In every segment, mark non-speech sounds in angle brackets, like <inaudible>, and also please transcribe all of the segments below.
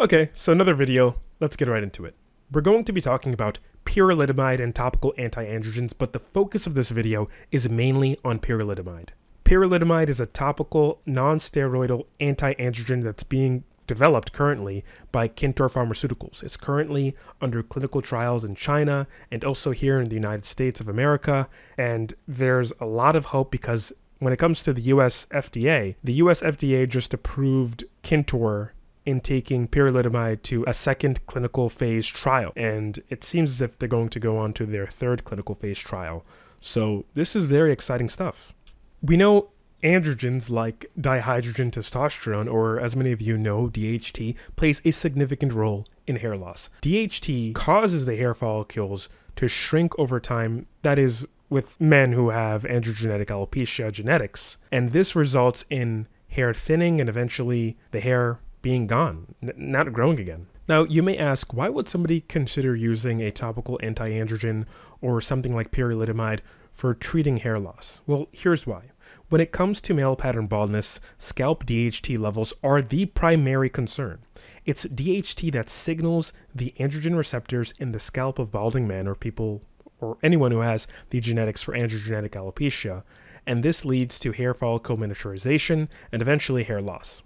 Okay, so another video. Let's get right into it. We're going to be talking about pyrilutamide and topical anti-androgens, but the focus of this video is mainly on pyrilutamide. Pyrilutamide is a topical, non-steroidal anti-androgen that's being developed currently by Kintor Pharmaceuticals. It's currently under clinical trials in China and also here in the United States of America, and there's a lot of hope because when it comes to the US FDA, the US FDA just approved Kintor in taking pyrilutamide to a second clinical phase trial. And it seems as if they're going to go on to their third clinical phase trial. So this is very exciting stuff. We know androgens like dihydrogen testosterone, or as many of you know, DHT, plays a significant role in hair loss. DHT causes the hair follicles to shrink over time. That is, with men who have androgenetic alopecia genetics. And this results in hair thinning and eventually the hair being gone, not growing again. Now, you may ask, why would somebody consider using a topical anti androgen or something like pyrilutamide for treating hair loss? Well, here's why. When it comes to male pattern baldness, scalp DHT levels are the primary concern. It's DHT that signals the androgen receptors in the scalp of balding men or people or anyone who has the genetics for androgenetic alopecia, and this leads to hair follicle miniaturization and eventually hair loss.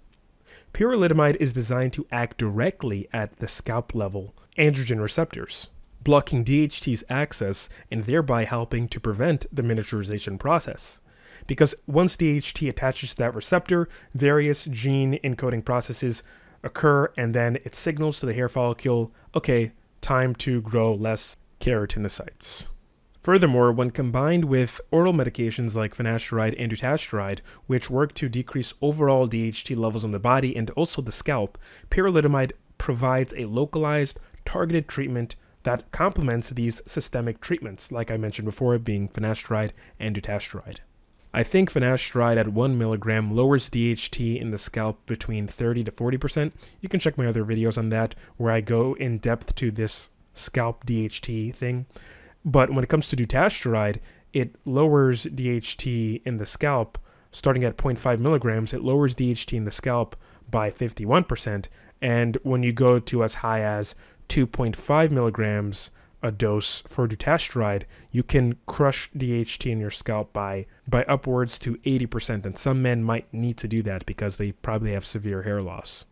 Pyrilutamide is designed to act directly at the scalp level androgen receptors, blocking DHT's access and thereby helping to prevent the miniaturization process. Because once DHT attaches to that receptor, various gene encoding processes occur and then it signals to the hair follicle, okay, time to grow less keratinocytes. Furthermore, when combined with oral medications like finasteride and dutasteride, which work to decrease overall DHT levels in the body and also the scalp, pyrilutamide provides a localized, targeted treatment that complements these systemic treatments, like I mentioned before, being finasteride and dutasteride. I think finasteride at 1 milligram lowers DHT in the scalp between 30 to 40%. You can check my other videos on that, where I go in depth to this scalp DHT thing. But when it comes to dutasteride, it lowers DHT in the scalp starting at 0.5 milligrams. It lowers DHT in the scalp by 51%. And when you go to as high as 2.5 milligrams a dose for dutasteride, you can crush DHT in your scalp by by upwards to 80%. And some men might need to do that because they probably have severe hair loss.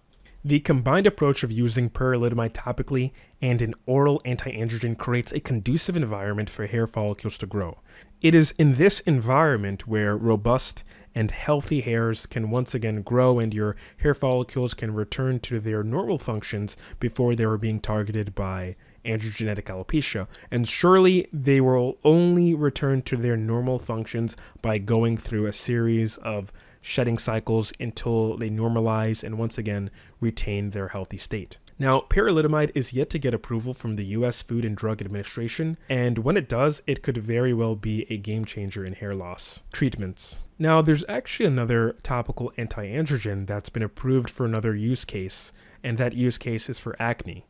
The combined approach of using pyrilutamide topically and an oral anti-androgen creates a conducive environment for hair follicles to grow. It is in this environment where robust and healthy hairs can once again grow and your hair follicles can return to their normal functions before they were being targeted by androgenetic alopecia. And surely they will only return to their normal functions by going through a series of shedding cycles until they normalize and once again retain their healthy state. Now, pyrilutamide is yet to get approval from the US Food and Drug Administration, and when it does, it could very well be a game changer in hair loss treatments. Now, there's actually another topical anti androgen that's been approved for another use case, and that use case is for acne.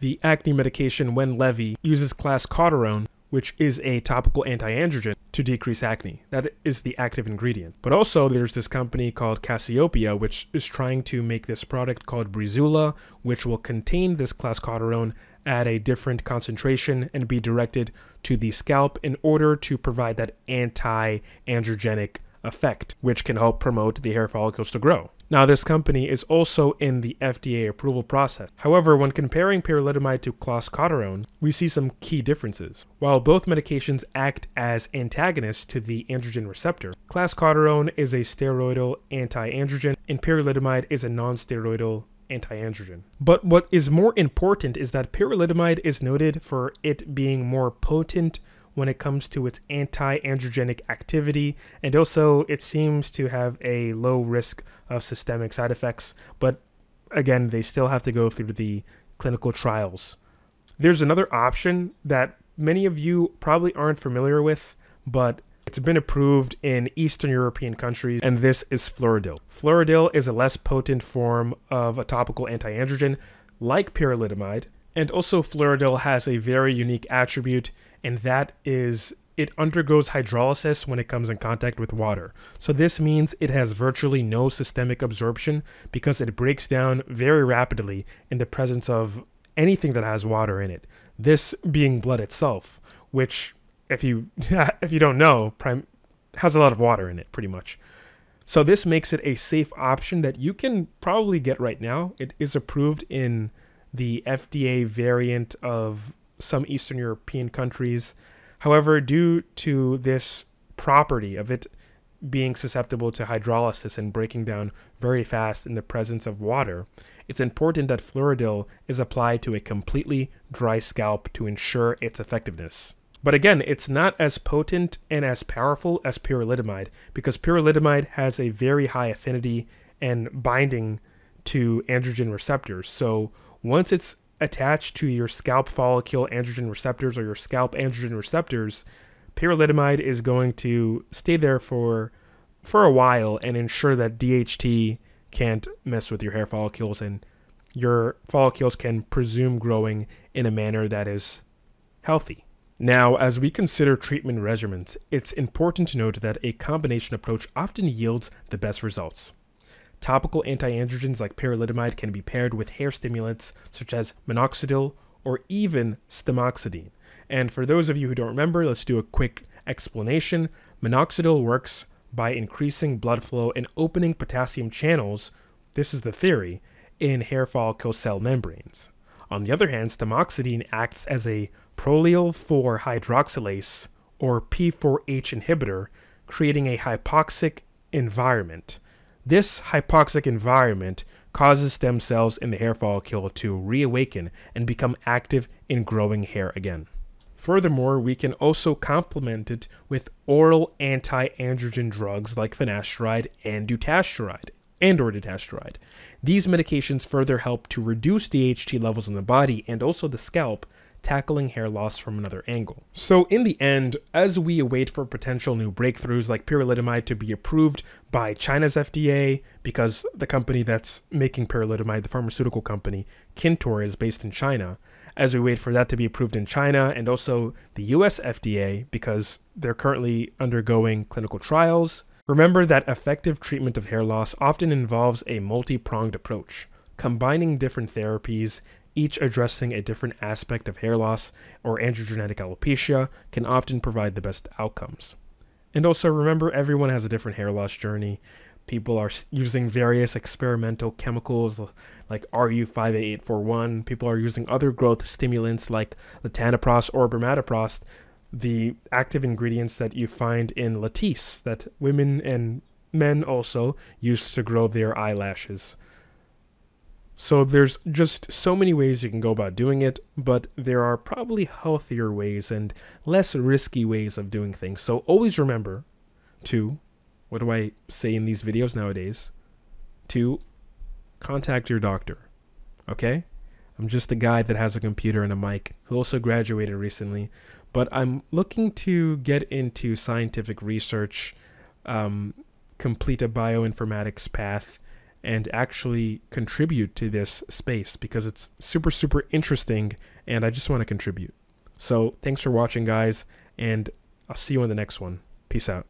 The acne medication Winlevi uses clascoterone, which is a topical anti-androgen to decrease acne. That is the active ingredient. But also there's this company called Cassiopea which is trying to make this product called Breezula, which will contain this clascoterone at a different concentration and be directed to the scalp in order to provide that anti-androgenic effect, which can help promote the hair follicles to grow. Now, this company is also in the FDA approval process. However, when comparing pyrilutamide to clascoterone, we see some key differences. While both medications act as antagonists to the androgen receptor, clascoterone is a steroidal anti-androgen and pyrilutamide is a non-steroidal anti-androgen. But what is more important is that pyrilutamide is noted for it being more potent when it comes to its anti-androgenic activity and also it seems to have a low risk of systemic side effects but again they still have to go through the clinical trials there's another option that many of you probably aren't familiar with but it's been approved in Eastern European countries, and this is Fluridil. Fluridil is a less potent form of a topical anti-androgen like pyrilutamide, and also Fluridil has a very unique attribute and that is it undergoes hydrolysis when it comes in contact with water. So this means it has virtually no systemic absorption because it breaks down very rapidly in the presence of anything that has water in it. This being blood itself, which if you <laughs> if you don't know, has a lot of water in it pretty much. So this makes it a safe option that you can probably get right now. It is approved in the FDA variant of some Eastern European countries. However, due to this property of it being susceptible to hydrolysis and breaking down very fast in the presence of water, it's important that Fluridil is applied to a completely dry scalp to ensure its effectiveness. But again, it's not as potent and as powerful as pyrilutamide because pyrilutamide has a very high affinity and binding to androgen receptors. So once it's attached to your scalp follicle androgen receptors or your scalp androgen receptors, pyrilutamide is going to stay there for for a while and ensure that DHT can't mess with your hair follicles and your follicles can presume growing in a manner that is healthy. Now, as we consider treatment regimens, it's important to note that a combination approach often yields the best results. Topical antiandrogens like pyrilutamide can be paired with hair stimulants such as minoxidil or even stemoxydine. And for those of you who don't remember, let's do a quick explanation. Minoxidil works by increasing blood flow and opening potassium channels, this is the theory, in hair follicle cell membranes. On the other hand, stemoxydine acts as a prolyl 4 hydroxylase, or P4H inhibitor, creating a hypoxic environment. This hypoxic environment causes stem cells in the hair follicle to reawaken and become active in growing hair again. Furthermore, we can also complement it with oral anti-androgen drugs like finasteride and dutasteride and or dutasteride. These medications further help to reduce the DHT levels in the body and also the scalp, tackling hair loss from another angle. So in the end, as we await for potential new breakthroughs like pyrilutamide to be approved by China's FDA, because the company that's making pyrilutamide, the pharmaceutical company, Kintor, is based in China, as we wait for that to be approved in China and also the US FDA, because they're currently undergoing clinical trials, Remember that effective treatment of hair loss often involves a multi pronged approach, combining different therapies, each addressing a different aspect of hair loss or androgenetic alopecia, can often provide the best outcomes. And also remember, everyone has a different hair loss journey. People are using various experimental chemicals like RU58841. People are using other growth stimulants like latanoprost or bimatoprost the active ingredients that you find in Latisse that women and men also use to grow their eyelashes. So there's just so many ways you can go about doing it, but there are probably healthier ways and less risky ways of doing things. So always remember to, what do I say in these videos nowadays? To contact your doctor. Okay? I'm just a guy that has a computer and a mic who also graduated recently but I'm looking to get into scientific research, um, complete a bioinformatics path, and actually contribute to this space because it's super, super interesting and I just want to contribute. So thanks for watching, guys, and I'll see you in the next one. Peace out.